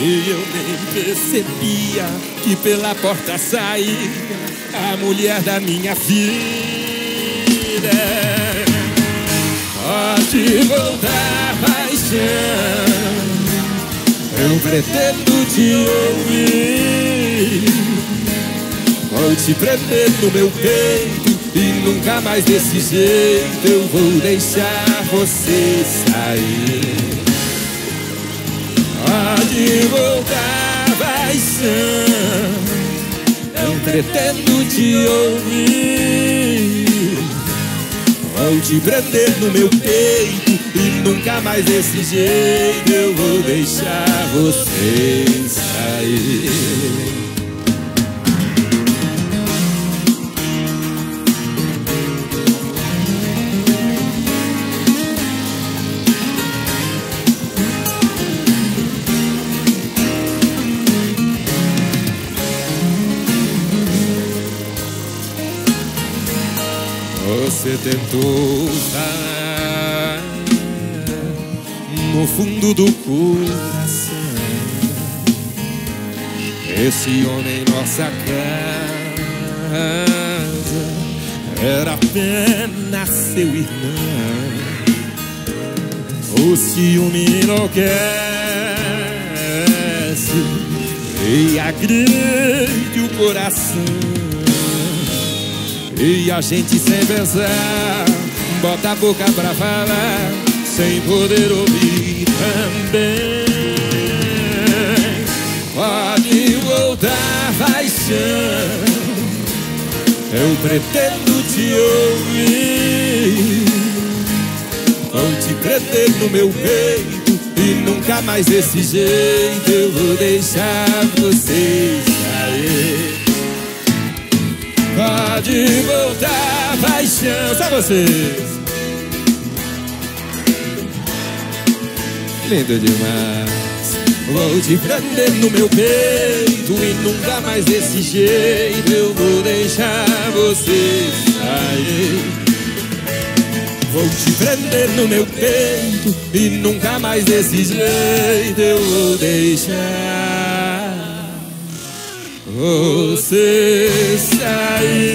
E eu nem percebia que pela porta saía a mulher da minha vida. Pode voltar, paixão. Eu pretendo te ouvir. Vou te prender no meu peito e nunca mais desse jeito eu vou deixar você sair. Pode voltar, paixão. Eu pretendo te ouvir. Vou te prender no meu peito e nunca mais desse jeito eu vou deixar você sair. Você tentou falar no fundo do coração. Esse homem em nossa casa era apenas seu irmão. O ciúme enlouquece e agride o coração. E a gente sem pensar Bota a boca pra falar Sem poder ouvir também. Pode voltar, paixão Eu pretendo te ouvir. Vou te prender no meu peito E nunca mais desse jeito Eu vou deixar você Voltar, paixão. Só vocês. Lindo demais. Vou te prender no meu peito e nunca mais desse jeito eu vou deixar você sair. Vou te prender no meu peito e nunca mais desse jeito eu vou deixar você sair.